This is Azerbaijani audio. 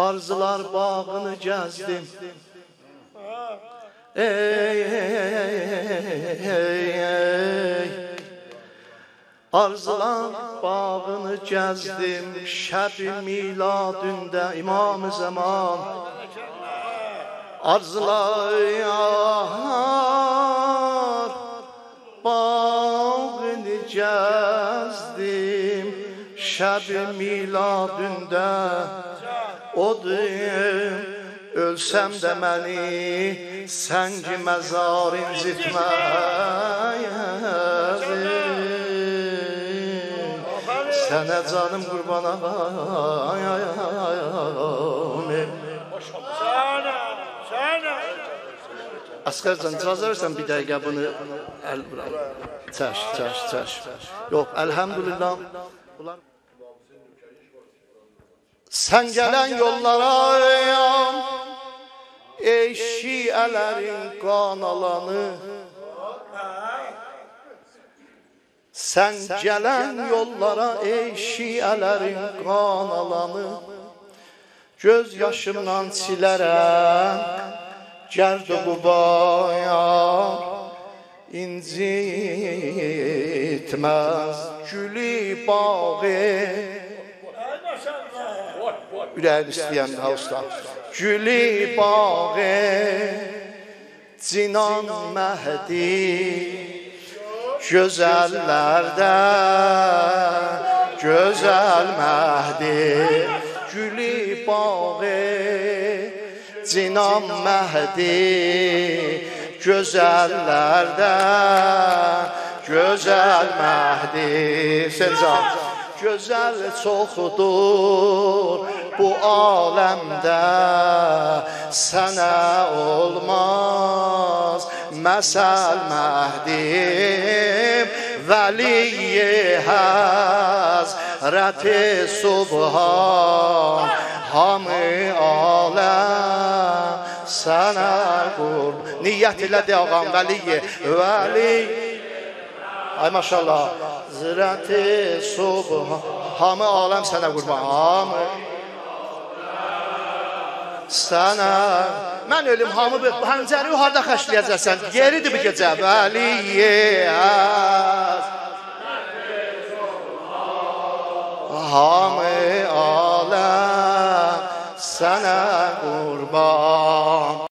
Arzular bağını gezdim. Ey, ey, ey, ey. Arzulan bağını gezdim. Şebi miladünde imam zaman. Arzulayar bağını gezdim. Şebi miladünde Odur Ölsəm də məni Səngi məzar incitməz Sənə canım qurban ağayım. Asqarcan, icazə versən bir dəqiqə bunu əl bırak. Çəş, çəş, çəş. Yox, əlhəmdülillah. Bunlar Sən gələn yollara əyam Ey şiələrin qan alanı Sən gələn yollara ey şiələrin qan alanı Göz yaşımdan silərəm Gərd qubaya incitməz Gülü bağı Ürəyin istəyən ha usta Gülü bağı Cinan məhdi Gözəllərdə Gözəl məhdi. Gülü bağı Cinan məhdi Gözəllərdə Gözəl məhdi. Sencan Gözəl çoxdur bu aləmdə Sənə olmaz məsəl məhdim Vəliyi həzrəti subhan Hamı aləm sənə qurb. Niyyət ilə de ağam vəliyi Vəli Ay maşallah Zirəti subhan Hamı aləm sənə qurban Hamı Sənə Mən ölüm hamı bu pəncəri harda xəşləyəcəksən Yeridir bu gecə. Vəliyyə Hamı aləm. Sənə qurban